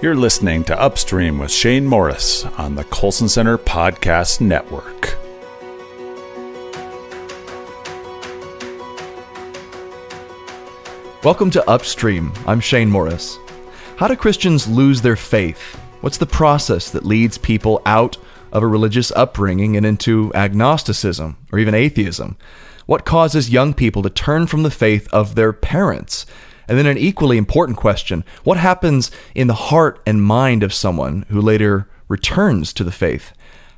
You're listening to Upstream with Shane Morris on the Colson Center Podcast Network. Welcome to Upstream. I'm Shane Morris. How do Christians lose their faith? What's the process that leads people out of a religious upbringing and into agnosticism or even atheism? What causes young people to turn from the faith of their parents? And then an equally important question what happens in the heart and mind of someone who later returns to the faith?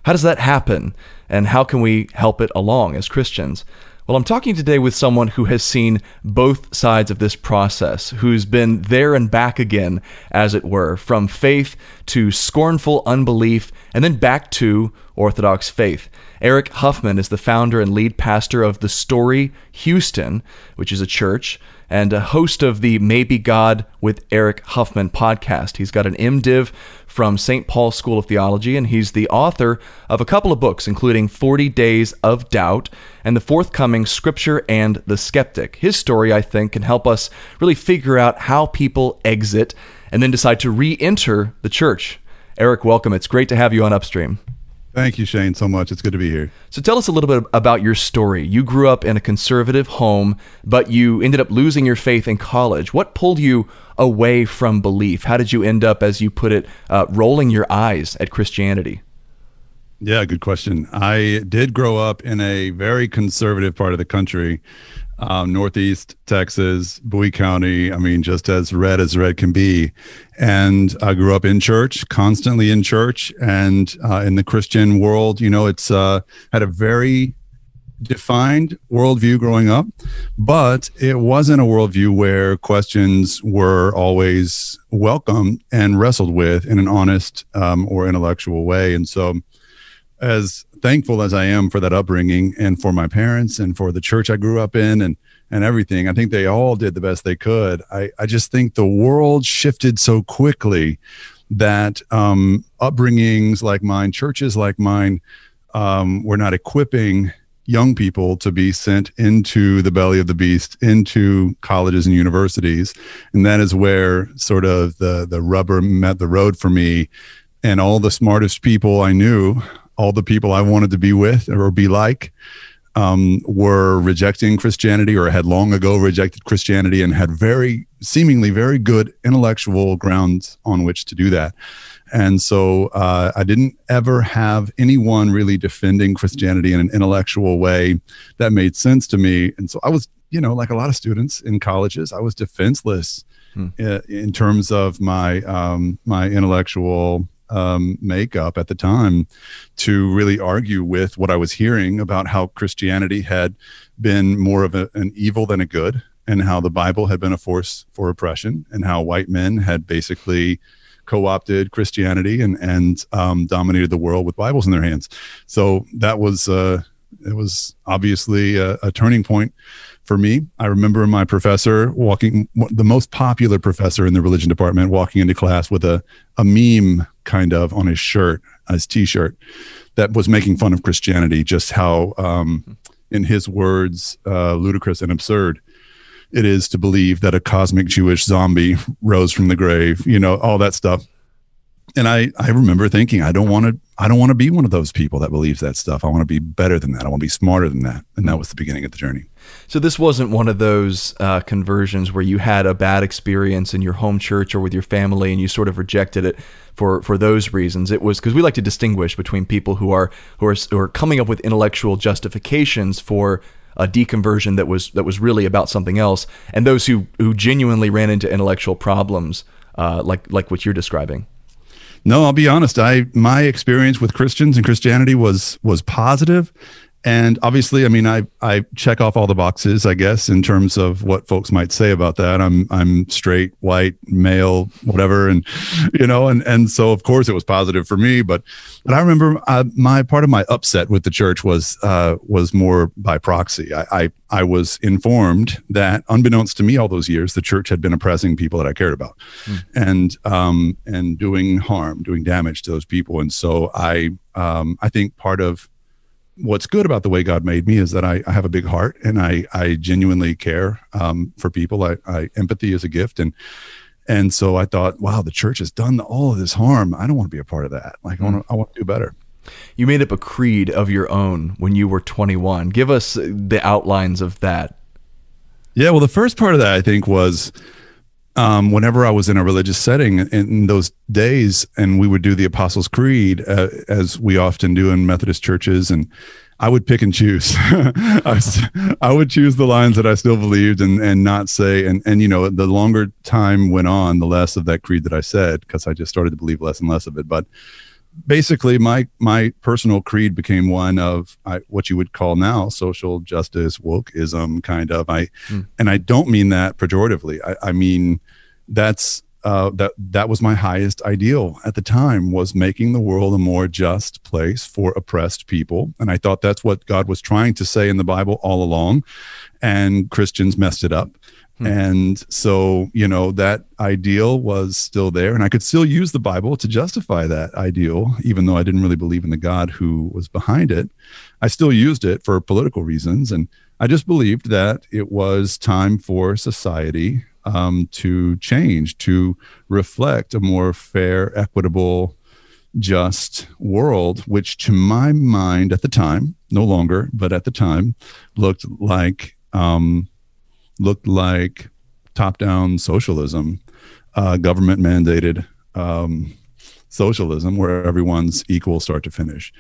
How does that happen? And how can we help it along as Christians? Well, I'm talking today with someone who has seen both sides of this process, who's been there and back again, as it were, from faith to scornful unbelief, and then back to Orthodox faith. Eric Huffman is the founder and lead pastor of The Story Houston, which is a church and a host of the Maybe God with Eric Huffman podcast. He's got an MDiv from St. Paul School of Theology, and he's the author of a couple of books, including 40 Days of Doubt and the forthcoming Scripture and the Skeptic. His story, I think, can help us really figure out how people exit and then decide to re enter the church. Eric, welcome. It's great to have you on Upstream. Thank you, Shane, so much. It's good to be here. So tell us a little bit about your story. You grew up in a conservative home, but you ended up losing your faith in college. What pulled you away from belief? How did you end up, as you put it, uh, rolling your eyes at Christianity? Yeah, good question. I did grow up in a very conservative part of the country um, Northeast Texas, Bowie County. I mean, just as red as red can be. And I grew up in church, constantly in church, and uh, in the Christian world. You know, it's uh, had a very defined worldview growing up, but it wasn't a worldview where questions were always welcome and wrestled with in an honest um, or intellectual way. And so, as thankful as I am for that upbringing and for my parents and for the church I grew up in and and everything. I think they all did the best they could. I, I just think the world shifted so quickly that um, upbringings like mine, churches like mine, um, were not equipping young people to be sent into the belly of the beast, into colleges and universities. And that is where sort of the, the rubber met the road for me. And all the smartest people I knew all the people I wanted to be with or be like um, were rejecting Christianity or had long ago rejected Christianity and had very, seemingly very good intellectual grounds on which to do that. And so uh, I didn't ever have anyone really defending Christianity in an intellectual way that made sense to me. And so I was, you know, like a lot of students in colleges, I was defenseless hmm. in, in, terms of my um, my intellectual um, makeup at the time to really argue with what I was hearing about how Christianity had been more of a, an evil than a good, and how the Bible had been a force for oppression, and how white men had basically co-opted Christianity and and um, dominated the world with Bibles in their hands. So that was uh, it was obviously a, a turning point for me. I remember my professor walking, the most popular professor in the religion department, walking into class with a, a meme kind of on his shirt, his t shirt, that was making fun of Christianity, just how, um, in his words, uh, ludicrous and absurd it is to believe that a cosmic Jewish zombie rose from the grave, you know, all that stuff. And I, I remember thinking, I don't want to, I don't want to be one of those people that believes that stuff. I want to be better than that. I want to be smarter than that. And that was the beginning of the journey. So this wasn't one of those uh, conversions where you had a bad experience in your home church or with your family and you sort of rejected it for for those reasons. It was because we like to distinguish between people who are who are who are coming up with intellectual justifications for a deconversion that was that was really about something else, and those who who genuinely ran into intellectual problems, uh, like like what you're describing. No, I'll be honest. I my experience with Christians and Christianity was was positive and obviously i mean i i check off all the boxes i guess in terms of what folks might say about that. I'm i'm straight white male whatever. And you know and and so of course it was positive for me. But but i remember uh, my part of my upset with the church was uh was more by proxy. I, I i was informed that unbeknownst to me all those years the church had been oppressing people that i cared about mm. and um and doing harm doing damage to those people. And so i um i think part of what's good about the way God made me is that I, I have a big heart and I, I genuinely care um, for people. I, I, empathy is a gift, and And so I thought, wow, the church has done all of this harm. I don't want to be a part of that. Like, I want to, I want to do better. You made up a creed of your own when you were 21. Give us the outlines of that. Yeah, well, the first part of that I think was um, whenever I was in a religious setting in, those days, and we would do the Apostles' Creed uh, as we often do in Methodist churches, and I would pick and choose. I, I, would choose the lines that I still believed and and not say. And and you know, the longer time went on, the less of that creed that I said because I just started to believe less and less of it. But basically my my personal creed became one of I, what you would call now social justice wokeism kind of. I mm. and i don't mean that pejoratively. I, I mean that's uh, that that was my highest ideal at the time was making the world a more just place for oppressed people. And i thought that's what god was trying to say in the bible all along. And christians messed it up Hmm. And so, you know, that ideal was still there. And I could still use the Bible to justify that ideal, even though I didn't really believe in the God who was behind it. I still used it for political reasons. And I just believed that it was time for society um, to change, to reflect a more fair, equitable, just world, which to my mind at the time, no longer, but at the time, looked like um, looked like top down socialism, uh, government mandated um, socialism where everyone's equal start to finish.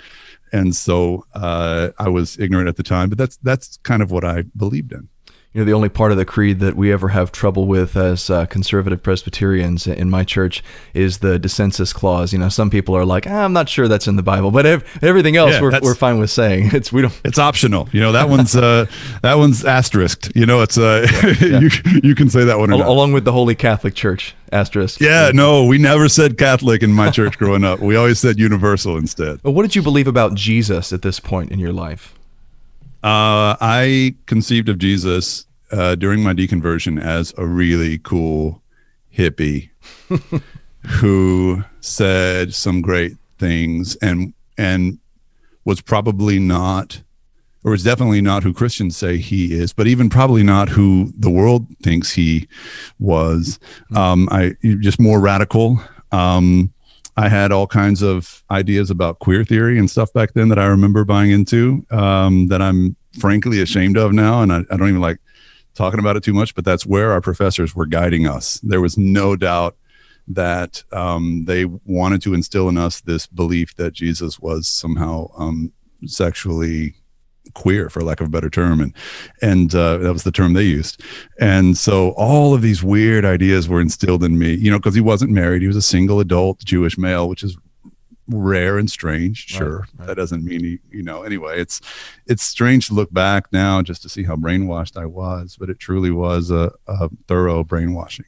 And so uh, I was ignorant at the time, but that's that's kind of what I believed in you know the only part of the creed that we ever have trouble with as uh, conservative Presbyterians in my church is the descensus clause. You know, some people are like, ah, I'm not sure that's in the Bible, but ev- everything else yeah, we're, we're fine with saying. It's we don't. It's optional. You know that one's uh, that one's asterisked. You know, it's uh, yeah. you you can say that one Al- along with the Holy Catholic Church asterisk. Yeah, no, we never said Catholic in my church growing up. We always said universal instead. But what did you believe about Jesus at this point in your life? Uh, I conceived of Jesus uh, during my deconversion as a really cool hippie who said some great things and and was probably not or is definitely not who Christians say he is, but even probably not who the world thinks he was. Hmm. Um, I just more radical. Um, I had all kinds of ideas about queer theory and stuff back then that I remember buying into um, that I'm frankly ashamed of now, and I, I don't even like talking about it too much, but that's where our professors were guiding us. There was no doubt that um, they wanted to instill in us this belief that Jesus was somehow um, sexually queer for lack of a better term and and uh, that was the term they used. And so all of these weird ideas were instilled in me you know because he wasn't married. He was a single adult jewish male which is rare and strange. Sure right, right. that doesn't mean he you know anyway it's it's strange to look back now just to see how brainwashed i was but it truly was a, a thorough brainwashing.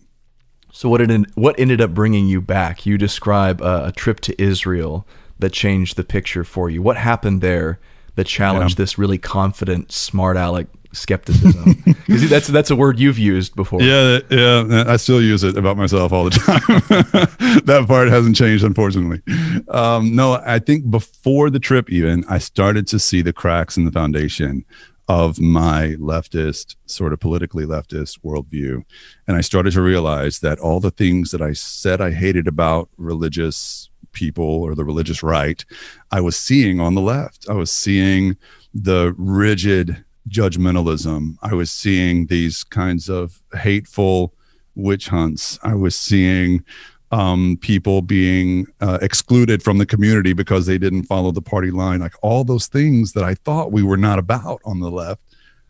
So what did what ended up bringing you back? You describe a, a, trip to israel that changed the picture for you. What happened there that challenged yeah. this really confident smart aleck skepticism. Because that's that's a word you've used before. Yeah yeah i still use it about myself all the time. That part hasn't changed unfortunately. Um, no i think before the trip even i started to see the cracks in the foundation of my leftist sort of politically leftist worldview. And i started to realize that all the things that i said i hated about religious people or the religious right i was seeing on the left i was seeing the rigid judgmentalism. I was seeing these kinds of hateful witch hunts. I was seeing um, people being uh, excluded from the community because they didn't follow the party line. Like all those things that I thought we were not about on the left,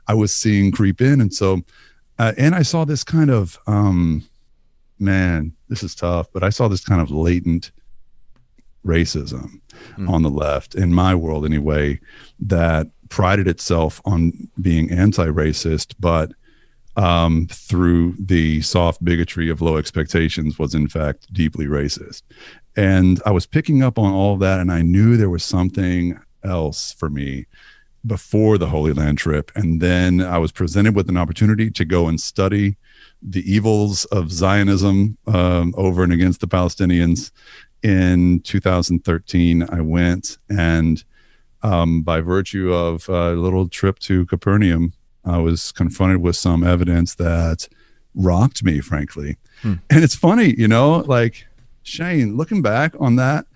I was seeing creep in. And so, uh, and I saw this kind of, um, man, this is tough, but I saw this kind of latent racism mm. on the left in my world anyway that prided itself on being anti-racist, but um, through the soft bigotry of low expectations was in fact deeply racist. And I was picking up on all of that, and I knew there was something else for me before the Holy Land trip. And then I was presented with an opportunity to go and study the evils of Zionism um, over and against the Palestinians. In 2013, I went and um, by virtue of a little trip to Capernaum, I was confronted with some evidence that rocked me, frankly. Hmm. And it's funny, you know, like Shane, looking back on that,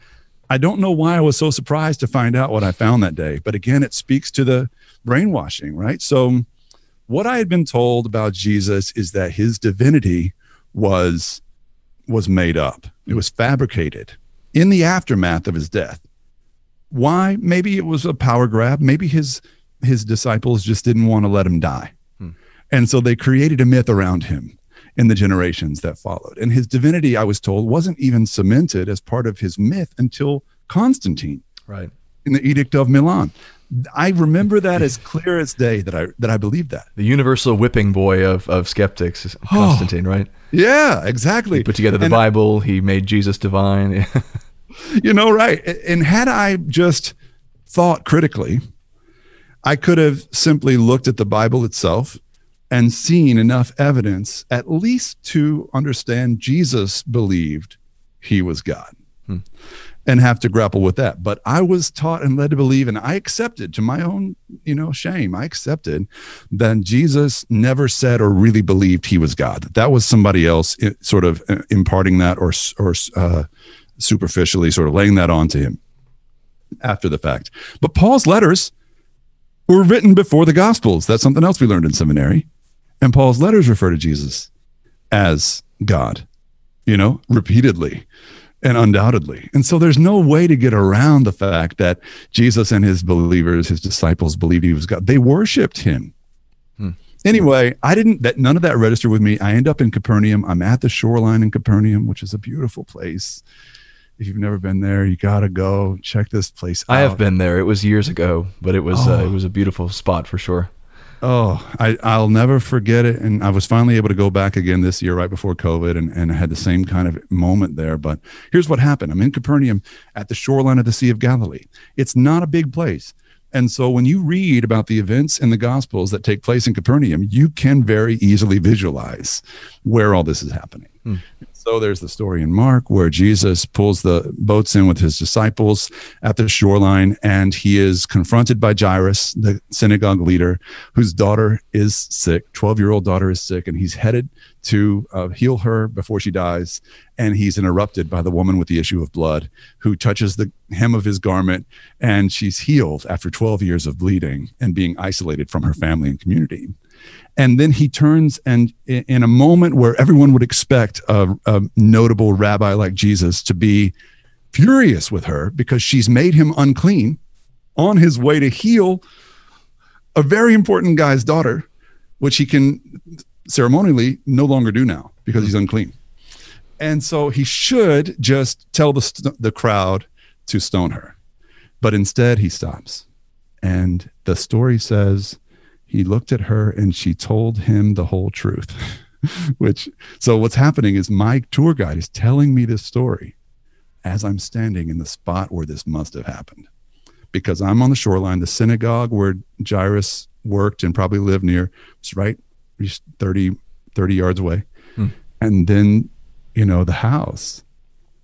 I don't know why I was so surprised to find out what I found that day. But again, it speaks to the brainwashing, right? So, what I had been told about Jesus is that his divinity was was made up. It was fabricated in the aftermath of his death. Why? Maybe it was a power grab. Maybe his his disciples just didn't want to let him die. Hmm. And so they created a myth around him in the generations that followed. And his divinity, I was told, wasn't even cemented as part of his myth until Constantine. Right. In the Edict of Milan. I remember that as clear as day that I that I believe that. The universal whipping boy of, of skeptics, Constantine, oh, right? Yeah, exactly. He put together the and, Bible, he made Jesus divine. you know, right. And had I just thought critically, I could have simply looked at the Bible itself and seen enough evidence, at least to understand Jesus believed he was God. Hmm. And have to grapple with that. But I was taught and led to believe, and I accepted to my own, you know, shame. I accepted that Jesus never said or really believed he was God. That was somebody else eh, sort of eh, imparting that or or uh, superficially sort of laying that on to him after the fact. But Paul's letters were written before the Gospels. That's something else we learned in seminary. And Paul's letters refer to Jesus as God, you know, repeatedly and undoubtedly. And so there's no way to get around the fact that Jesus and his believers, his disciples, believed he was God. They worshiped him. Hmm. Anyway, I didn't that none of that registered with me. I end up in Capernaum. I'm at the shoreline in Capernaum, which is a beautiful place. If you've never been there, you gotta go check this place out. I have been there. It was years ago, but it was oh. uh, it was a beautiful spot for sure. Oh, I, I'll never forget it. And I was finally able to go back again this year, right before COVID, and, and I had the same kind of moment there. But here's what happened I'm in Capernaum at the shoreline of the Sea of Galilee. It's not a big place. And so when you read about the events in the Gospels that take place in Capernaum, you can very easily visualize where all this is happening. Hmm. So there's the story in Mark where Jesus pulls the boats in with his disciples at the shoreline, and he is confronted by Jairus, the synagogue leader, whose daughter is sick. 12 year old daughter is sick, and he's headed to uh, heal her before she dies. And he's interrupted by the woman with the issue of blood who touches the hem of his garment, and she's healed after 12 years of bleeding and being isolated from her family and community. And then he turns and in a moment where everyone would expect a, a notable rabbi like Jesus to be furious with her because she's made him unclean on his way to heal a very important guy's daughter, which he can ceremonially no longer do now because he's unclean. And so he should just tell the, st- the crowd to stone her. But instead, he stops. And the story says he looked at her and she told him the whole truth. Which, so what's happening is my tour guide is telling me this story as I'm standing in the spot where this must have happened. Because I'm on the shoreline, the synagogue where Jairus worked and probably lived near was right 30, 30 yards away. Hmm. And then, you know, the house,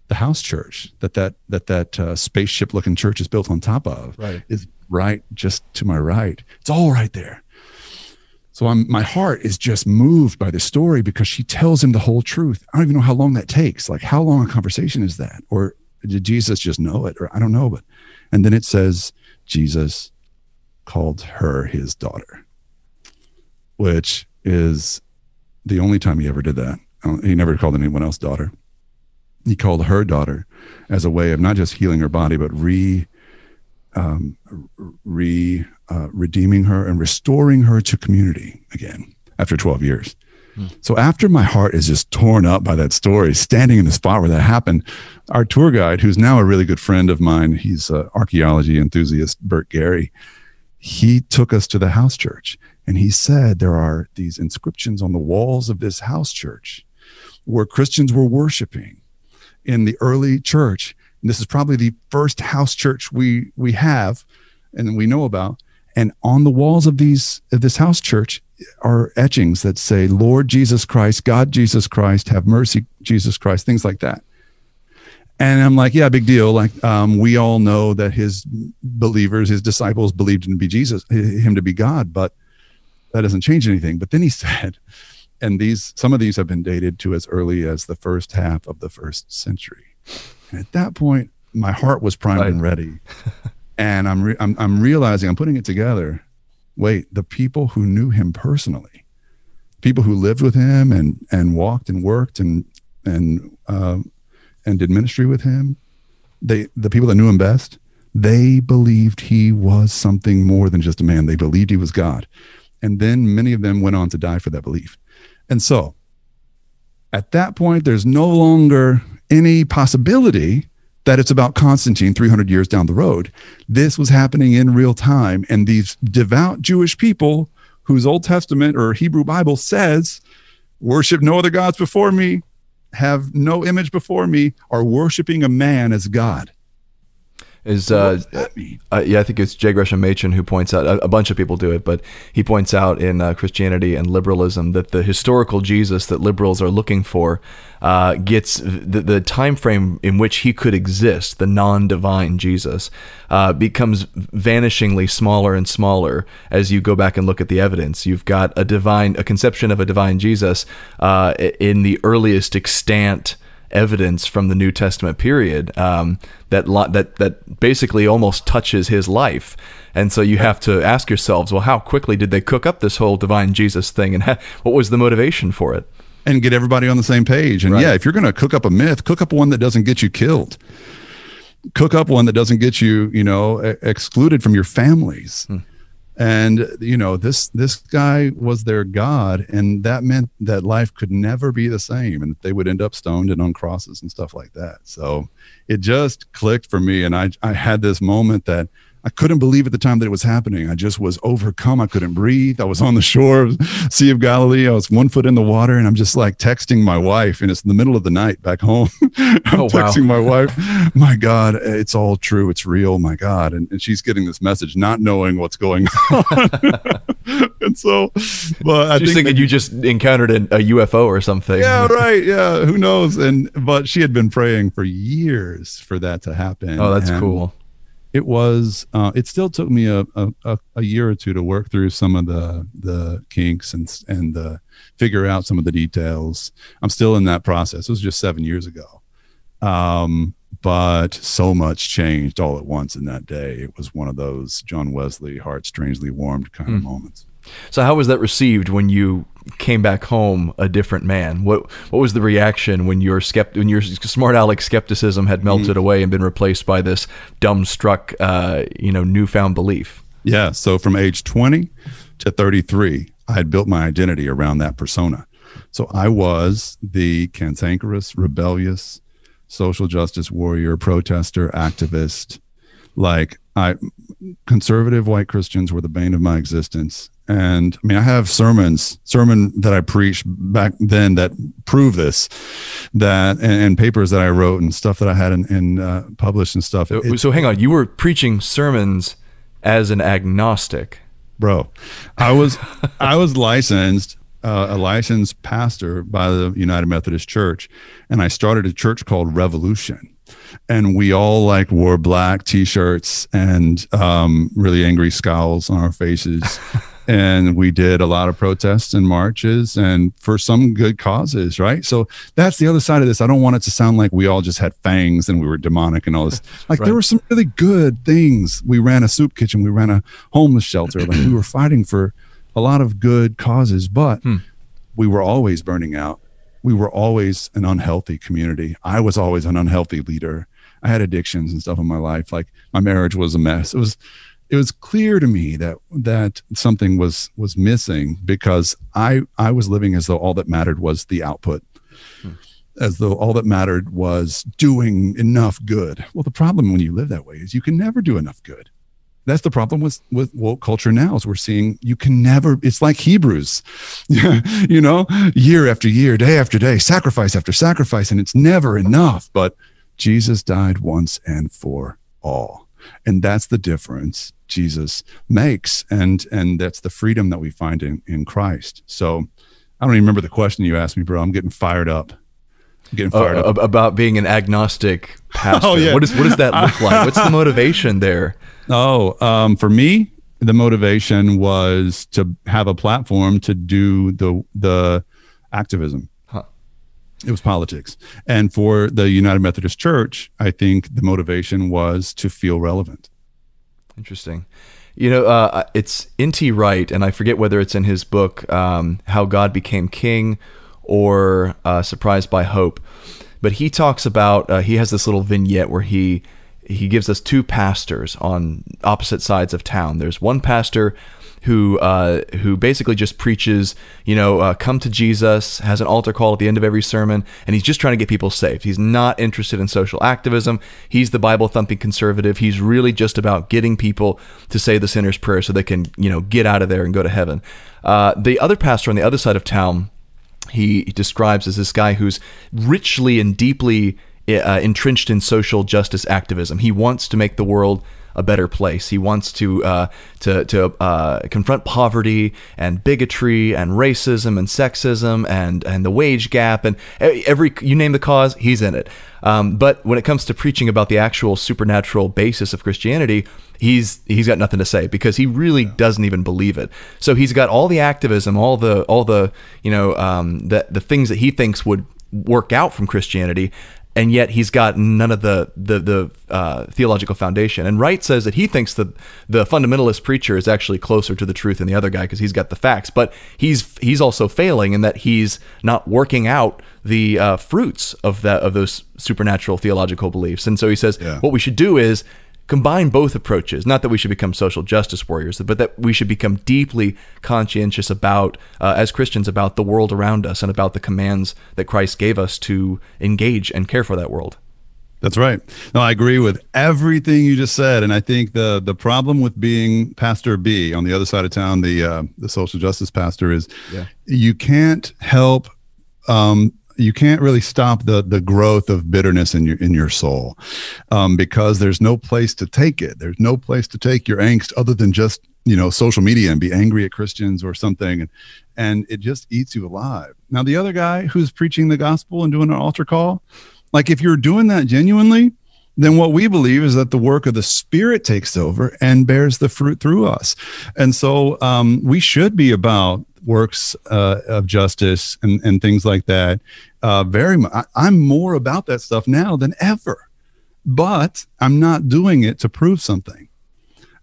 the house church that that that that uh, spaceship looking church is built on top of right. is right just to my right. It's all right there. So I'm, my heart is just moved by the story because she tells him the whole truth. I don't even know how long that takes. Like, how long a conversation is that? Or did Jesus just know it? Or I don't know. But, and then it says, Jesus called her his daughter, which is the only time he ever did that. He never called anyone else daughter. He called her daughter as a way of not just healing her body, but re, um, re uh, redeeming her and restoring her to community again after 12 years. Hmm. So after my heart is just torn up by that story, standing in the spot where that happened, our tour guide, who's now a really good friend of mine, he's an archaeology enthusiast, Bert Gary, he took us to the house church and he said there are these inscriptions on the walls of this house church where Christians were worshiping in the early church. And this is probably the first house church we we have and we know about and on the walls of these of this house church are etchings that say, Lord Jesus Christ, God Jesus Christ, have mercy, Jesus Christ, things like that. And I'm like, yeah, big deal. Like, um, we all know that his believers, his disciples believed him to be Jesus, him to be God, but that doesn't change anything. But then he said, and these some of these have been dated to as early as the first half of the first century. And at that point, my heart was primed Right. and ready, and I'm, re- I'm I'm realizing I'm putting it together. Wait, the people who knew him personally, people who lived with him and and walked and worked and and uh, and did ministry with him, they the people that knew him best, they believed he was something more than just a man. They believed he was God, and then many of them went on to die for that belief. And so, at that point, there's no longer any possibility that it's about Constantine 300 years down the road. This was happening in real time. And these devout Jewish people whose Old Testament or Hebrew Bible says, worship no other gods before me, have no image before me, are worshiping a man as God. Is uh, does that mean? uh, yeah, I think it's J. Gresham Machen who points out. A, a bunch of people do it, but he points out in uh, Christianity and liberalism that the historical Jesus that liberals are looking for uh, gets the, the time frame in which he could exist, the non-divine Jesus, uh, becomes vanishingly smaller and smaller as you go back and look at the evidence. You've got a divine, a conception of a divine Jesus uh, in the earliest extant evidence from the New Testament period um, that lo- that that basically almost touches his life. And so you have to ask yourselves, well, how quickly did they cook up this whole divine Jesus thing, and ha- what was the motivation for it? and get everybody on the same page. And Right. yeah, if you're going to cook up a myth, cook up one that doesn't get you killed. Cook up one that doesn't get you, you know, excluded from your families. And you know, this this guy was their god, and that meant that life could never be the same, and they would end up stoned and on crosses and stuff like that. So it just clicked for me, and I I had this moment that I couldn't believe at the time that it was happening. I just was overcome. I couldn't breathe. I was on the shore of Sea of Galilee. I was one foot in the water, and I'm just like texting my wife, and it's in the middle of the night back home. I'm Oh, wow. texting my wife, "My God, it's all true. It's real. My God," and, and she's getting this message, not knowing what's going on. and so, but I She's think thinking you just encountered a, a UFO or something. yeah, right. Yeah, who knows? And but she had been praying for years for that to happen. Oh, that's And cool. It was. Uh, it still took me a, a a year or two to work through some of the the kinks and and uh, figure out some of the details. I'm still in that process. It was just seven years ago. Um, but so much changed all at once in that day. It was one of those John Wesley heart strangely warmed kind of moments. So how was that received when you came back home a different man? What what was the reaction when your skept when your smart aleck skepticism had melted away and been replaced by this dumbstruck, uh, you know, newfound belief? Yeah. So from age 20 to 33, I had built my identity around that persona. So I was the cantankerous, rebellious, social justice warrior, protester, activist. Like I, conservative white Christians were the bane of my existence. And I mean, I have sermons, sermon that I preached back then that prove this, that and, and papers that I wrote and stuff that I had in, in uh, published and stuff. It- so hang on, you were preaching sermons as an agnostic. bro i was i was licensed uh, a licensed pastor by the united methodist church and i started a church called revolution and we all like wore black t-shirts and um, really angry scowls on our faces and we did a lot of protests and marches and for some good causes right? So that's the other side of this. I don't want it to sound like we all just had fangs and we were demonic and all this. Like there were some really good things. We ran a soup kitchen. We ran a homeless shelter. Like we were fighting for a lot of good causes but Hmm. we were always burning out. We were always an unhealthy community. I was always an unhealthy leader. I had addictions and stuff in my life. Like my marriage was a mess. It was it was clear to me that that something was was missing because i i was living as though all that mattered was the output. Hmm. As though all that mattered was doing enough good. Well the problem when you live that way is you can never do enough good. That's the problem with with woke culture now is we're seeing you can never it's like hebrews you know year after year day after day sacrifice after sacrifice and it's never enough. But jesus died once and for all. And that's the difference jesus makes and and that's the freedom that we find in in christ so i don't even remember the question you asked me bro i'm getting fired up I'm getting fired Uh, up about being an agnostic pastor. Oh, yeah. What does what does that look like? What's the motivation there? Oh, um, for me, the motivation was to have a platform to do the the activism. Huh. It was politics. And for the United Methodist Church, I think the motivation was to feel relevant. Interesting. You know, uh, it's N.T. Wright, and I forget whether it's in his book, um, How God Became King or uh, Surprised by Hope. But he talks about, uh, he has this little vignette where he he gives us two pastors on opposite sides of town. There's one pastor who uh, who basically just preaches, you know, uh, come to Jesus, has an altar call at the end of every sermon, and he's just trying to get people saved. He's not interested in social activism. He's the Bible thumping conservative. He's really just about getting people to say the sinner's prayer so they can, you know, get out of there and go to heaven. Uh, the other pastor on the other side of town, he describes as this guy who's richly and deeply uh, entrenched in social justice activism. He wants to make the world a better place. He wants to uh, to to uh, confront poverty and bigotry and racism and sexism and and the wage gap and every you name the cause, he's in it. Um, but when it comes to preaching about the actual supernatural basis of Christianity, he's he's got nothing to say because he really doesn't even believe it. So he's got all the activism, all the all the you know um, the the things that he thinks would work out from Christianity, and yet he's got none of the the, the uh, theological foundation. And Wright says that he thinks that the fundamentalist preacher is actually closer to the truth than the other guy because he's got the facts, but he's he's also failing in that he's not working out the uh, fruits of that of those supernatural theological beliefs. And so he says yeah. what we should do is combine both approaches. Not that we should become social justice warriors, but that we should become deeply conscientious about, uh, as Christians, about the world around us and about the commands that Christ gave us to engage and care for that world. That's right. No, I agree with everything you just said, and I think the the problem with being Pastor B on the other side of town, the uh, the social justice pastor, is yeah. you can't help um, you can't really stop the the growth of bitterness in your in your soul um, because there's no place to take it. There's no place to take your angst other than just you know social media and be angry at christians or something. And, and it just eats you alive. Now the other guy who's preaching the gospel and doing an altar call like if you're doing that genuinely then what we believe is that the work of the spirit takes over and bears the fruit through us. And so um, we should be about works uh, of justice and, and things like that. Uh, very much, I, am more about that stuff now than ever, but I'm not doing it to prove something.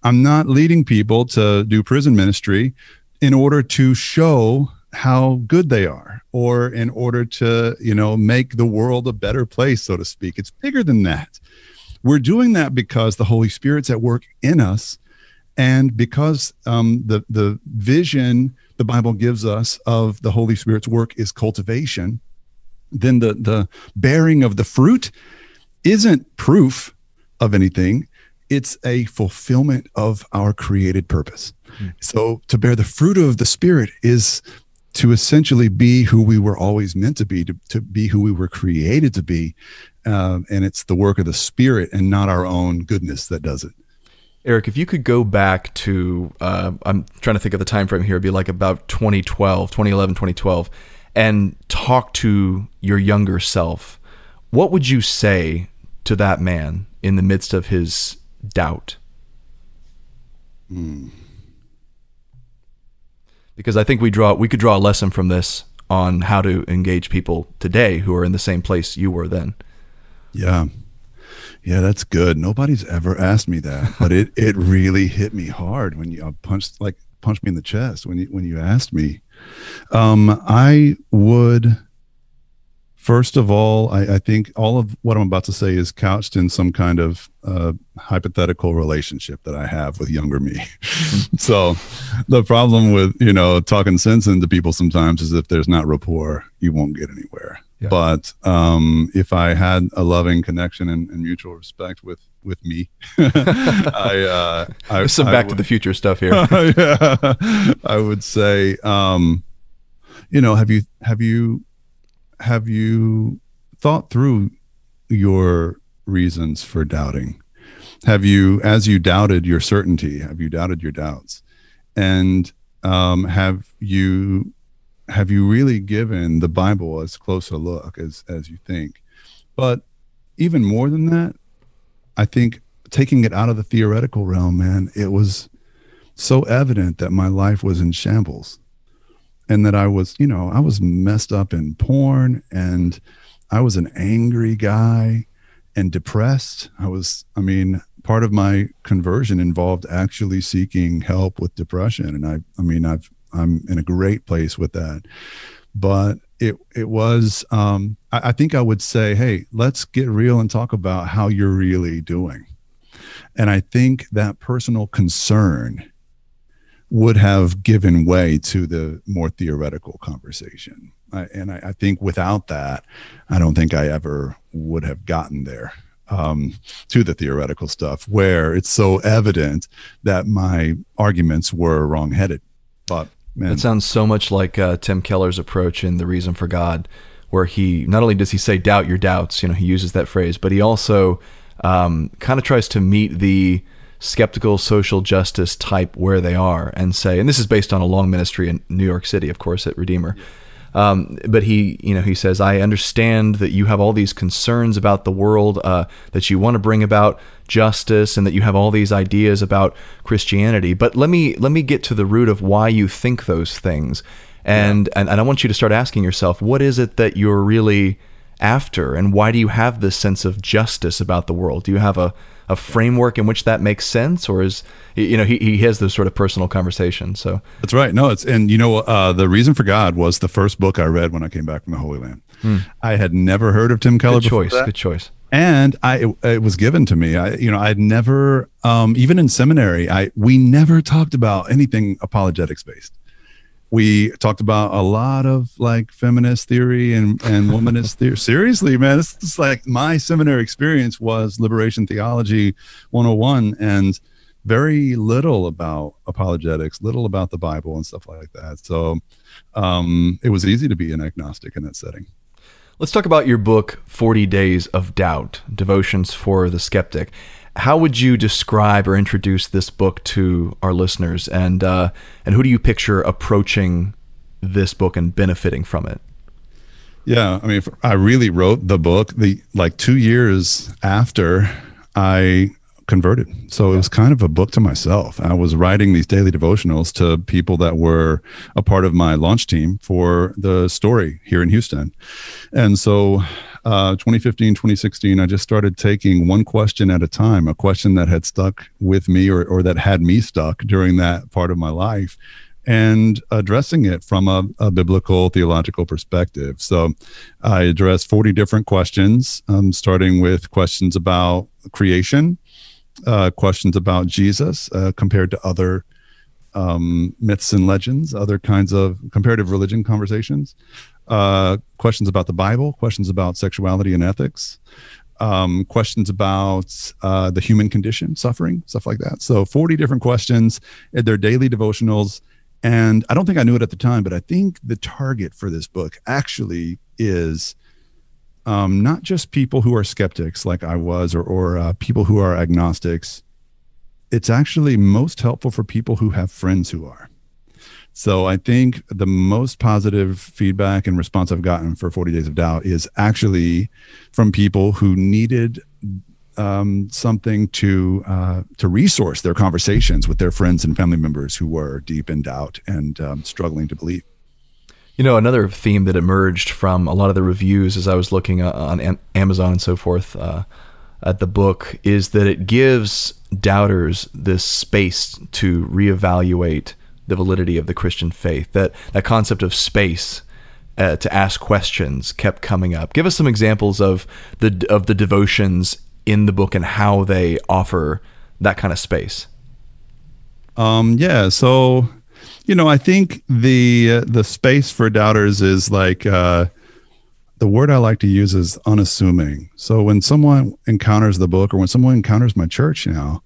I'm not leading people to do prison ministry in order to show how good they are or in order to, you know, make the world a better place, so to speak. It's bigger than that. We're doing that because the Holy Spirit's at work in us and because um, the the vision the Bible gives us of the Holy Spirit's work is cultivation, then the, the bearing of the fruit isn't proof of anything. It's a fulfillment of our created purpose. Mm. So to bear the fruit of the Spirit is to essentially be who we were always meant to be, to, to be who we were created to be. Uh, and it's the work of the Spirit and not our own goodness that does it. Eric, if you could go back to, uh, I'm trying to think of the time frame here, it'd be like about 2012, 2011, 2012, and talk to your younger self, what would you say to that man in the midst of his doubt? Hmm. Because I think we draw, we could draw a lesson from this on how to engage people today who are in the same place you were then. Yeah. Yeah, that's good. Nobody's ever asked me that, but it it really hit me hard when you uh, punched like punched me in the chest when you when you asked me. Um, I would first of all, I, I, think all of what I'm about to say is couched in some kind of uh, hypothetical relationship that I have with younger me. so the problem with you know talking sense into people sometimes is if there's not rapport, you won't get anywhere. Yeah. But um, if I had a loving connection and, and mutual respect with with me, I, uh, I some I Back would, to the Future stuff here. yeah, I would say, um, you know, have you have you have you thought through your reasons for doubting? Have you, as you doubted your certainty, have you doubted your doubts? And um, have you have you really given the Bible as close a look as as you think? But even more than that, I think taking it out of the theoretical realm, man, it was so evident that my life was in shambles. and that I was, you know, I was messed up in porn and I was an angry guy and depressed. I was, I mean, part of my conversion involved actually seeking help with depression. And I, I mean, I've, I'm in a great place with that. But it, it was, um, I, I think I would say, hey, let's get real and talk about how you're really doing. And I think that personal concern would have given way to the more theoretical conversation. I, and I, I, think without that, I don't think I ever would have gotten there um, to the theoretical stuff where it's so evident that my arguments were wrongheaded. But man, it sounds so much like uh, Tim Keller's approach in The Reason for God, where he not only does he say doubt your doubts, you know, he uses that phrase, but he also um, kind of tries to meet the skeptical social justice type where they are and say, and this is based on a long ministry in New York City, of course, at Redeemer. Um, but he, you know, he says, I understand that you have all these concerns about the world, uh, that you want to bring about justice, and that you have all these ideas about Christianity. But let me let me get to the root of why you think those things, and yeah. and, and I want you to start asking yourself, what is it that you're really after, and why do you have this sense of justice about the world? Do you have a a framework in which that makes sense, or is you know he, he has those sort of personal conversations. So that's right. No, it's and you know uh, the reason for God was the first book I read when I came back from the Holy Land. Hmm. I had never heard of Tim Keller. Good choice. Good choice. And I it, it, was given to me. I you know I'd never um, even in seminary I we never talked about anything apologetics based we talked about a lot of like feminist theory and, and womanist theory. Seriously, man, it's like my seminary experience was liberation theology 101 and very little about apologetics, little about the Bible and stuff like that. So um, it was easy to be an agnostic in that setting. Let's talk about your book, 40 Days of Doubt Devotions for the Skeptic how would you describe or introduce this book to our listeners, and uh, and who do you picture approaching this book and benefiting from it? Yeah, I mean, I really wrote the book the like two years after I converted. So it was kind of a book to myself. I was writing these daily devotionals to people that were a part of my launch team for the story here in Houston. And so uh, 2015, 2016, I just started taking one question at a time, a question that had stuck with me or, or that had me stuck during that part of my life, and addressing it from a, a biblical theological perspective. So I addressed 40 different questions, um, starting with questions about creation, uh, questions about Jesus uh, compared to other um, myths and legends, other kinds of comparative religion conversations, uh, questions about the Bible, questions about sexuality and ethics, um, questions about uh, the human condition, suffering, stuff like that. So 40 different questions. They're daily devotionals. And I don't think I knew it at the time, but I think the target for this book actually is um, not just people who are skeptics like I was or, or uh, people who are agnostics. It's actually most helpful for people who have friends who are. So I think the most positive feedback and response I've gotten for 40 Days of Doubt is actually from people who needed um, something to uh, to resource their conversations with their friends and family members who were deep in doubt and um, struggling to believe. You know, another theme that emerged from a lot of the reviews as I was looking uh, on Amazon and so forth uh, at the book is that it gives doubters this space to reevaluate the validity of the Christian faith. That that concept of space uh, to ask questions kept coming up. Give us some examples of the of the devotions in the book and how they offer that kind of space. Um, yeah, so you know, I think the uh, the space for doubters is like uh, the word I like to use is unassuming. So when someone encounters the book or when someone encounters my church now,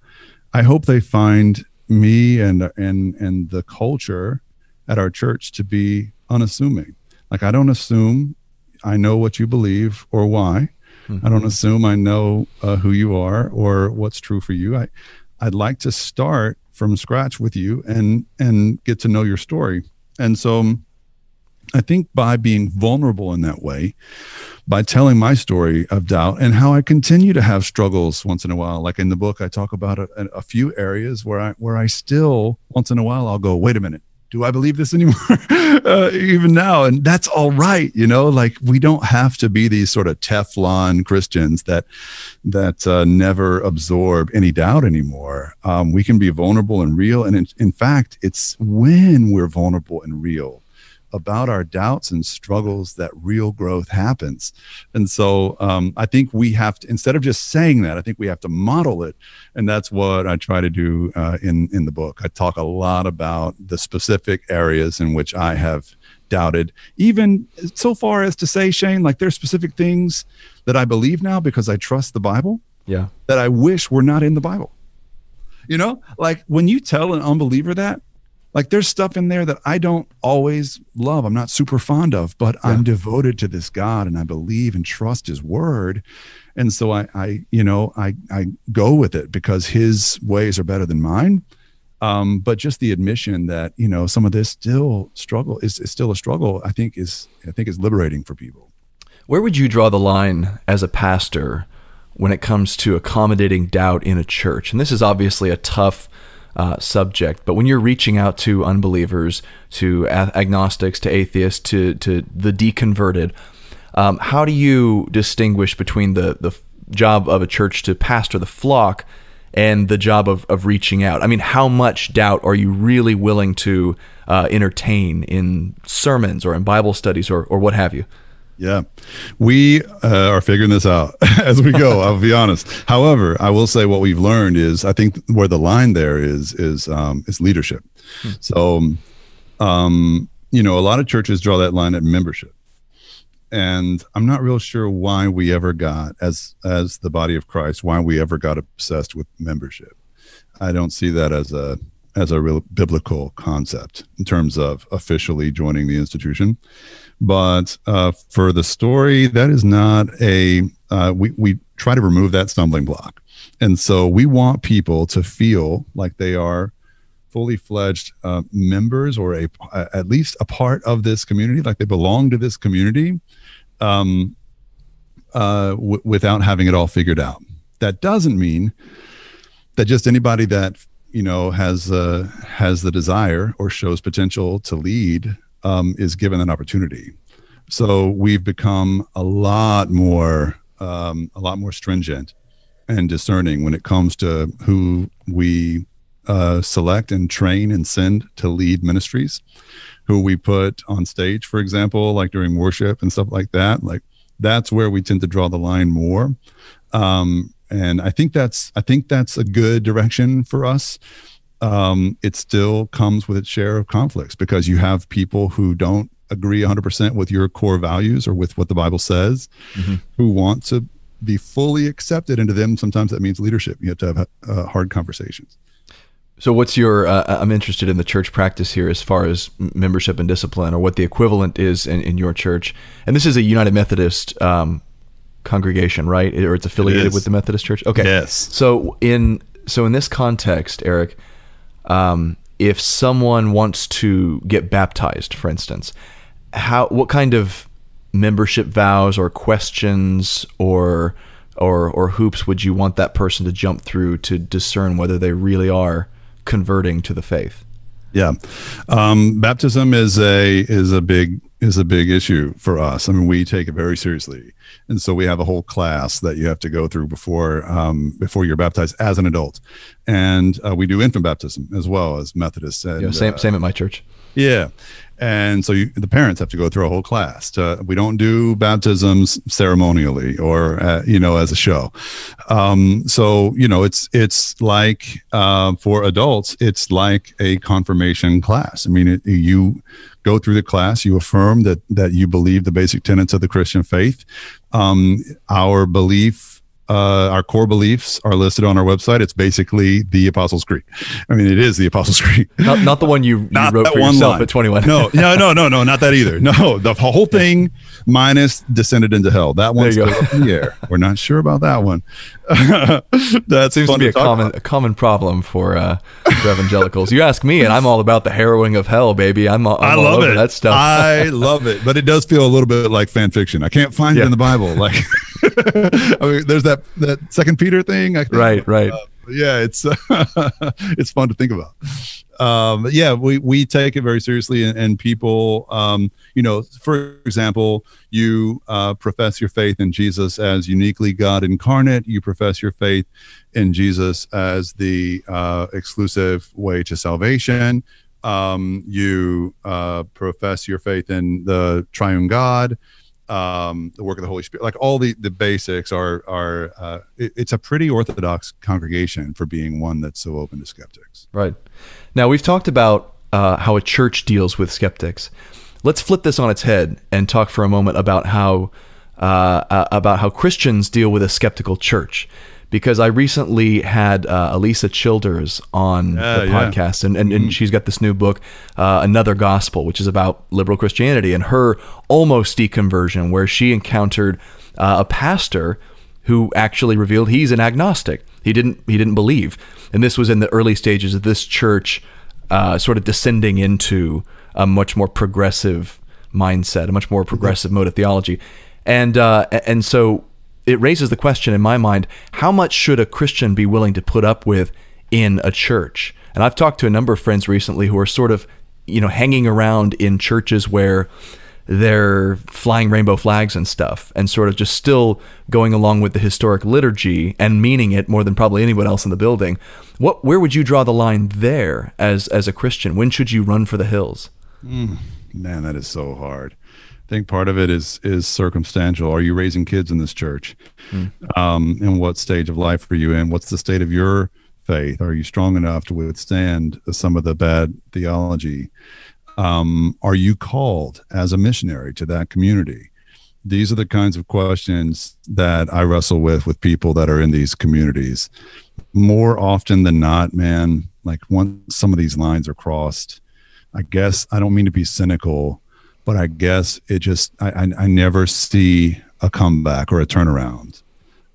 I hope they find me and and and the culture at our church to be unassuming. Like I don't assume I know what you believe or why. Mm-hmm. I don't assume I know uh, who you are or what's true for you. I I'd like to start from scratch with you and and get to know your story. And so um, I think by being vulnerable in that way, by telling my story of doubt and how I continue to have struggles once in a while. Like in the book, I talk about a, a few areas where I where I still once in a while I'll go, wait a minute, do I believe this anymore? uh, even now, and that's all right. You know, like we don't have to be these sort of Teflon Christians that that uh, never absorb any doubt anymore. Um, we can be vulnerable and real, and in, in fact, it's when we're vulnerable and real about our doubts and struggles that real growth happens. And so um, I think we have to, instead of just saying that, I think we have to model it. And that's what I try to do uh, in, in the book. I talk a lot about the specific areas in which I have doubted, even so far as to say, Shane, like there's specific things that I believe now because I trust the Bible. Yeah. That I wish were not in the Bible. You know, like when you tell an unbeliever that, like there's stuff in there that I don't always love. I'm not super fond of, but yeah. I'm devoted to this God and I believe and trust his word. And so I, I, you know, I, I go with it because his ways are better than mine. Um, but just the admission that, you know, some of this still struggle is, is still a struggle, I think is, I think is liberating for people. Where would you draw the line as a pastor when it comes to accommodating doubt in a church? And this is obviously a tough uh, subject. But when you're reaching out to unbelievers, to agnostics, to atheists, to to the deconverted, um, how do you distinguish between the the job of a church to pastor the flock and the job of, of reaching out? I mean, how much doubt are you really willing to uh, entertain in sermons or in Bible studies or, or what have you? Yeah, we uh, are figuring this out as we go. I'll be honest. However, I will say what we've learned is I think where the line there is is um, is leadership. Hmm. So, um, you know, a lot of churches draw that line at membership, and I'm not real sure why we ever got as as the body of Christ why we ever got obsessed with membership. I don't see that as a as a real biblical concept in terms of officially joining the institution. But uh, for the story, that is not a, uh, we, we try to remove that stumbling block. And so we want people to feel like they are fully fledged uh, members or a, at least a part of this community, like they belong to this community um, uh, w- without having it all figured out. That doesn't mean that just anybody that you know has uh, has the desire or shows potential to lead um, is given an opportunity. So we've become a lot more um, a lot more stringent and discerning when it comes to who we uh, select and train and send to lead ministries, who we put on stage, for example, like during worship and stuff like that. Like that's where we tend to draw the line more. Um, and I think that's I think that's a good direction for us um, it still comes with its share of conflicts because you have people who don't agree 100% with your core values or with what the Bible says, mm-hmm. who want to be fully accepted into them. Sometimes that means leadership. You have to have uh, hard conversations. So, what's your? Uh, I'm interested in the church practice here as far as membership and discipline, or what the equivalent is in, in your church. And this is a United Methodist um, congregation, right? Or it's affiliated it with the Methodist Church. Okay. Yes. So in so in this context, Eric, um, if someone wants to get baptized, for instance, how what kind of membership vows or questions or or or hoops would you want that person to jump through to discern whether they really are converting to the faith? Yeah, um, baptism is a is a big is a big issue for us. I mean, we take it very seriously, and so we have a whole class that you have to go through before um, before you're baptized as an adult, and uh, we do infant baptism as well as Methodists. Yeah, same uh, same at my church. Yeah, and so you, the parents have to go through a whole class. To, we don't do baptisms ceremonially or uh, you know as a show. Um, so you know it's it's like uh, for adults, it's like a confirmation class. I mean, it, you go through the class, you affirm that that you believe the basic tenets of the Christian faith. Um, our belief uh, our core beliefs are listed on our website. It's basically the Apostles' Creed. I mean, it is the Apostles' Creed. Not, not the one you, you not wrote for yourself line. at 21. no, no, no, no, no, not that either. No, the whole thing minus descended into hell. That one's up in the air. We're not sure about that one. that seems to be to a common about. a common problem for, uh, for evangelicals. You ask me, and I'm all about the harrowing of hell, baby. I'm, I'm I love it. that stuff. I love it, but it does feel a little bit like fan fiction. I can't find yeah. it in the Bible. Like, I mean, there's that that Second Peter thing. I think. Right, right. Uh, yeah, it's uh, it's fun to think about. um, yeah, we, we take it very seriously, and, and people, um, you know, for example, you uh, profess your faith in Jesus as uniquely God incarnate. You profess your faith in Jesus as the uh, exclusive way to salvation. Um, you uh, profess your faith in the triune God um, the work of the Holy Spirit, like all the the basics are are uh, it, it's a pretty orthodox congregation for being one that's so open to skeptics. Right. Now we've talked about uh, how a church deals with skeptics. Let's flip this on its head and talk for a moment about how uh, uh about how Christians deal with a skeptical church because I recently had uh, Alisa Childers on yeah, the podcast, yeah. and, and, and, mm-hmm. she's got this new book, uh, Another Gospel, which is about liberal Christianity and her almost deconversion, where she encountered uh, a pastor who actually revealed he's an agnostic. He didn't he didn't believe, and this was in the early stages of this church uh, sort of descending into a much more progressive mindset, a much more progressive mode of theology, and uh, and so it raises the question in my mind how much should a Christian be willing to put up with in a church? And I've talked to a number of friends recently who are sort of, you know, hanging around in churches where they're flying rainbow flags and stuff and sort of just still going along with the historic liturgy and meaning it more than probably anyone else in the building. What where would you draw the line there as as a Christian? When should you run for the hills? Mm, man, that is so hard. I think part of it is is circumstantial. Are you raising kids in this church? Mm. Um, and what stage of life are you in? What's the state of your faith? Are you strong enough to withstand some of the bad theology? Um, are you called as a missionary to that community? These are the kinds of questions that I wrestle with with people that are in these communities. More often than not, man, like once some of these lines are crossed, I guess I don't mean to be cynical but I guess it just I, I, I never see a comeback or a turnaround.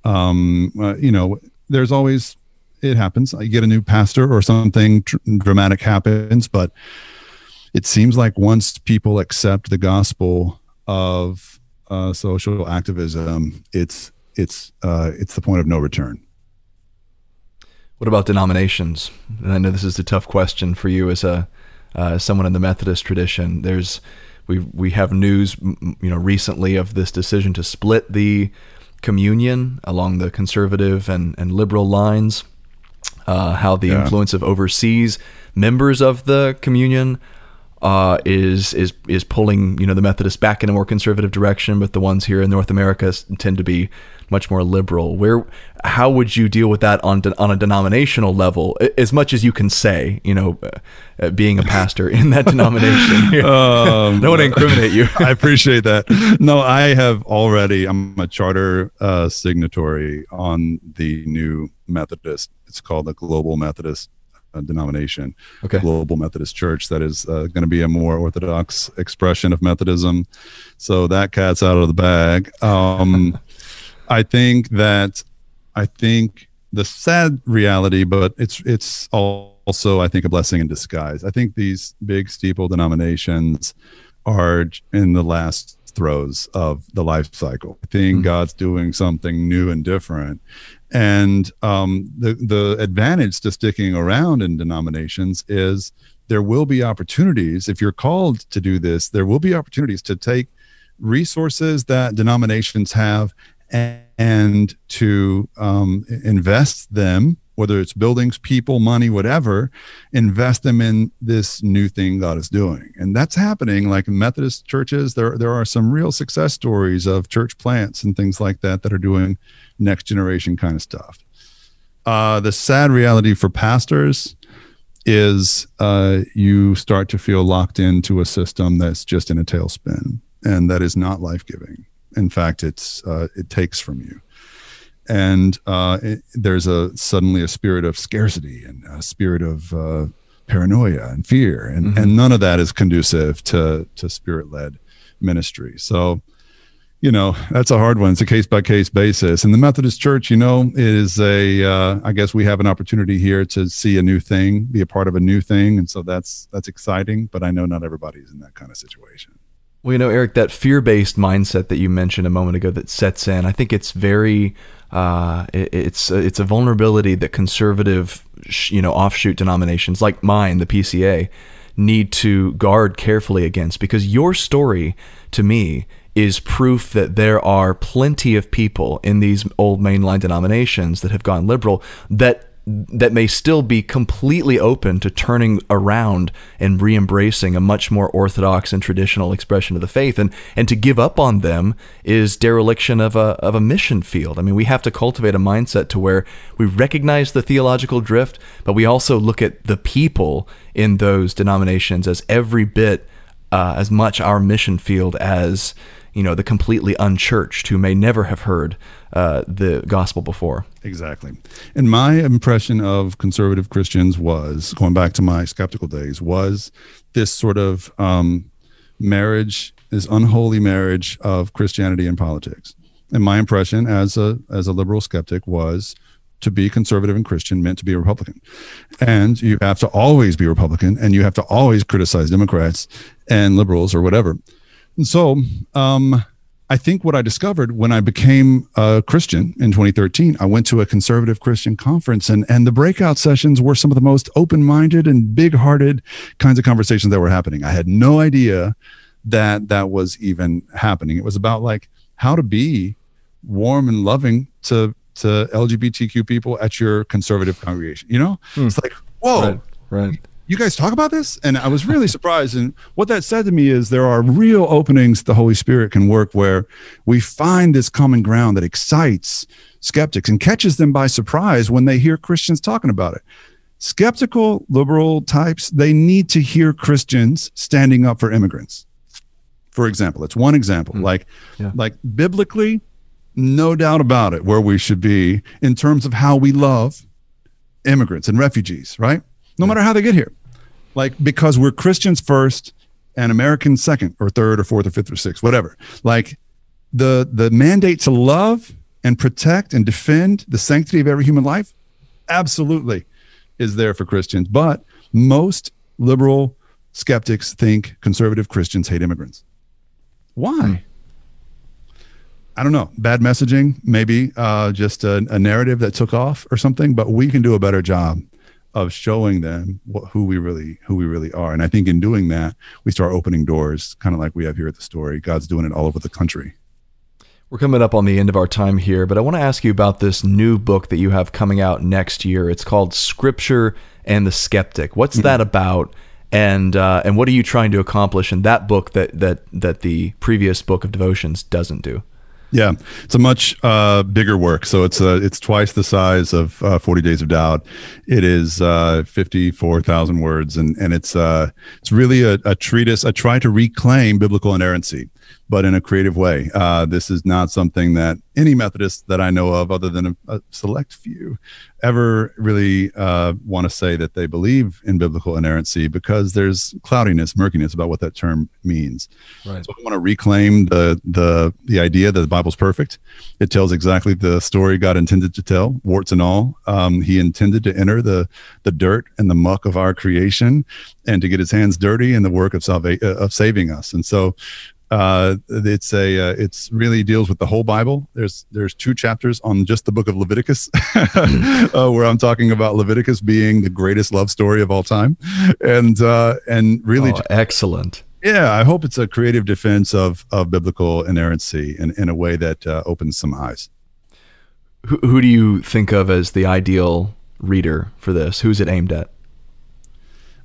Um, uh, you know, there's always it happens. You get a new pastor or something tr- dramatic happens, but it seems like once people accept the gospel of uh, social activism, it's it's uh, it's the point of no return. What about denominations? And I know this is a tough question for you as a uh, someone in the Methodist tradition. There's we we have news, you know, recently of this decision to split the communion along the conservative and, and liberal lines. Uh, how the yeah. influence of overseas members of the communion uh, is is is pulling you know the Methodists back in a more conservative direction, but the ones here in North America tend to be much more liberal. Where how would you deal with that on on a denominational level, as much as you can say, you know, uh, uh being a pastor in that denomination? um, don't want to incriminate you. I appreciate that. No, I have already. I'm a charter uh, signatory on the new Methodist. It's called the Global Methodist denomination, okay. Global Methodist Church, that is uh, going to be a more orthodox expression of Methodism. So that cat's out of the bag. Um, I think that I think the sad reality, but it's it's also I think a blessing in disguise. I think these big steeple denominations are in the last throes of the life cycle. I think mm-hmm. God's doing something new and different. And um, the the advantage to sticking around in denominations is there will be opportunities if you're called to do this. There will be opportunities to take resources that denominations have and, and to um, invest them whether it's buildings, people, money, whatever, invest them in this new thing God is doing. And that's happening like Methodist churches. There, there are some real success stories of church plants and things like that that are doing next generation kind of stuff. Uh, the sad reality for pastors is uh, you start to feel locked into a system that's just in a tailspin and that is not life giving. In fact, it's uh, it takes from you and uh, it, there's a suddenly a spirit of scarcity and a spirit of uh, paranoia and fear, and mm-hmm. and none of that is conducive to to spirit led ministry. So, you know, that's a hard one. It's a case by case basis. And the Methodist Church, you know, is a uh, I guess we have an opportunity here to see a new thing, be a part of a new thing, and so that's that's exciting. But I know not everybody's in that kind of situation. Well, you know, Eric, that fear-based mindset that you mentioned a moment ago that sets in, I think it's very, uh, it, it's it's a vulnerability that conservative, you know, offshoot denominations like mine, the PCA, need to guard carefully against because your story to me is proof that there are plenty of people in these old mainline denominations that have gone liberal that that may still be completely open to turning around and re-embracing a much more orthodox and traditional expression of the faith. And and to give up on them is dereliction of a of a mission field. I mean we have to cultivate a mindset to where we recognize the theological drift but we also look at the people in those denominations as every bit uh, as much our mission field as you know the completely unchurched who may never have heard uh, the gospel before. Exactly. And my impression of conservative Christians was going back to my skeptical days was this sort of um, marriage, this unholy marriage of Christianity and politics. And my impression as a as a liberal skeptic was to be conservative and Christian meant to be a Republican. And you have to always be Republican and you have to always criticize Democrats and liberals or whatever. And so um, I think what I discovered when I became a Christian in 2013, I went to a conservative Christian conference and, and the breakout sessions were some of the most open minded and big hearted kinds of conversations that were happening. I had no idea that that was even happening. It was about like how to be warm and loving to to LGBTQ people at your conservative congregation. You know, hmm. it's like, whoa, right, right you guys talk about this? And I was really surprised. And what that said to me is there are real openings the Holy Spirit can work where we find this common ground that excites skeptics and catches them by surprise when they hear Christians talking about it. Skeptical liberal types, they need to hear Christians standing up for immigrants. For example, it's one example. Mm. Like, yeah. like biblically, no doubt about it, where we should be in terms of how we love immigrants and refugees, right? No matter how they get here like because we're Christians first and Americans second or third or fourth or fifth or sixth, whatever. Like the the mandate to love and protect and defend the sanctity of every human life, absolutely is there for Christians. But most liberal skeptics think conservative Christians hate immigrants. Why? Hmm. I don't know. Bad messaging, maybe uh, just a, a narrative that took off or something. But we can do a better job of showing them what, who we really who we really are. And i think in doing that we start opening doors kind of like we have here at the story. God's doing it all over the country. We're coming up on the end of our time here but i want to ask you about this new book that you have coming out next year. It's called scripture and the skeptic. What's mm-hmm. that about? And uh, and what are you trying to accomplish in that book that that that the previous book of devotions doesn't do yeah, it's a much uh, bigger work. So it's uh, it's twice the size of uh, Forty Days of Doubt. It is uh, fifty four thousand words, and and it's uh, it's really a, a treatise. I try to reclaim biblical inerrancy but in a creative way. Uh, this is not something that any Methodist that I know of, other than a, a select few, ever really uh, want to say that they believe in biblical inerrancy because there's cloudiness, murkiness about what that term means. Right. So I want to reclaim the the the idea that the Bible's perfect. It tells exactly the story God intended to tell, warts and all. Um, he intended to enter the the dirt and the muck of our creation and to get his hands dirty in the work of salva- uh, of saving us. And so uh, it's a uh, it's really deals with the whole Bible. There's there's two chapters on just the book of Leviticus, uh, where I'm talking about Leviticus being the greatest love story of all time, and uh, and really oh, excellent. Yeah, I hope it's a creative defense of of biblical inerrancy in in a way that uh, opens some eyes. Who, who do you think of as the ideal reader for this? Who's it aimed at?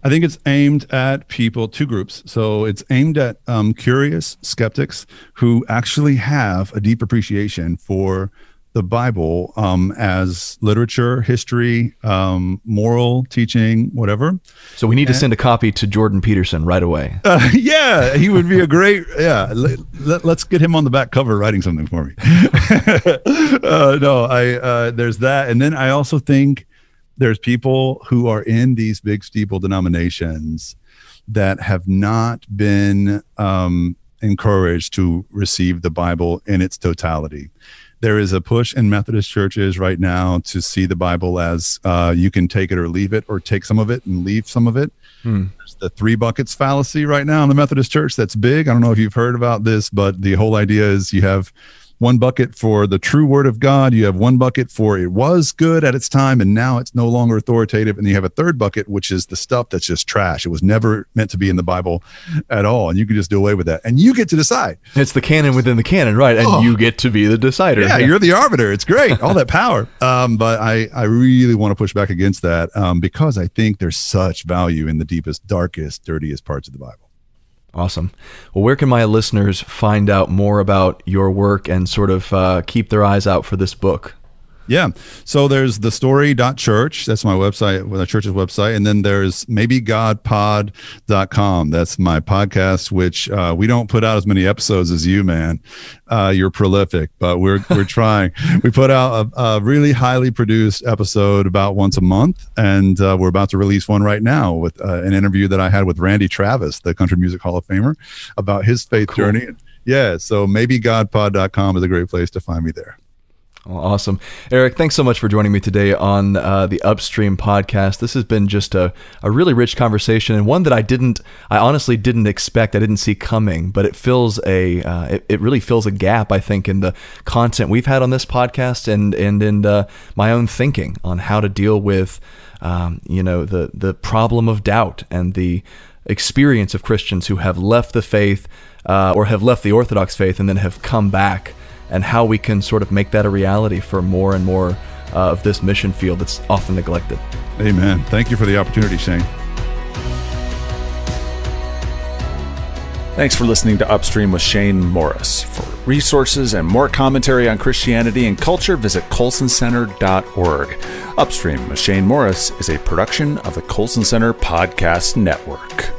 I think it's aimed at people, two groups. So it's aimed at um, curious skeptics who actually have a deep appreciation for the Bible um, as literature, history, um, moral teaching, whatever. So we need and, to send a copy to Jordan Peterson right away. Uh, yeah, he would be a great. Yeah, let, us get him on the back cover writing something for me. uh, no, I uh, there's that, and then I also think there's people who are in these big steeple denominations that have not been um, encouraged to receive the Bible in its totality. There is a push in Methodist churches right now to see the Bible as uh, you can take it or leave it, or take some of it and leave some of it. Hmm. There's the three buckets fallacy right now in the Methodist Church. That's big. I don't know if you've heard about this, but the whole idea is you have one bucket for the true word of God. You have one bucket for it was good at its time and now it's no longer authoritative. And you have a third bucket, which is the stuff that's just trash. It was never meant to be in the Bible at all. And you can just do away with that. And you get to decide. It's the canon within the canon, right? And oh. you get to be the decider. Yeah, yeah, you're the arbiter. It's great. All that power. Um, but I, I really want to push back against that um, because I think there's such value in the deepest, darkest, dirtiest parts of the Bible. Awesome. Well, where can my listeners find out more about your work and sort of uh, keep their eyes out for this book? Yeah. So there's the story.church. That's my website, the church's website. And then there's maybegodpod.com. That's my podcast, which uh, we don't put out as many episodes as you, man. Uh, you're prolific, but we're, we're trying. We put out a, a, really highly produced episode about once a month. And uh, we're about to release one right now with uh, an interview that I had with Randy Travis, the Country Music Hall of Famer, about his faith cool. journey. Yeah. So maybegodpod.com is a great place to find me there. Well, awesome. Eric, thanks so much for joining me today on uh, the Upstream podcast. This has been just a, a really rich conversation and one that I didn't, I honestly didn't expect, I didn't see coming, but it fills a, uh, it, it really fills a gap, I think, in the content we've had on this podcast and, and in uh, my own thinking on how to deal with, um, you know, the, the problem of doubt and the experience of Christians who have left the faith uh, or have left the Orthodox faith and then have come back and how we can sort of make that a reality for more and more uh, of this mission field that's often neglected. Amen. Thank you for the opportunity, Shane. Thanks for listening to Upstream with Shane Morris. For resources and more commentary on Christianity and culture, visit colsoncenter.org. Upstream with Shane Morris is a production of the Colson Center Podcast Network.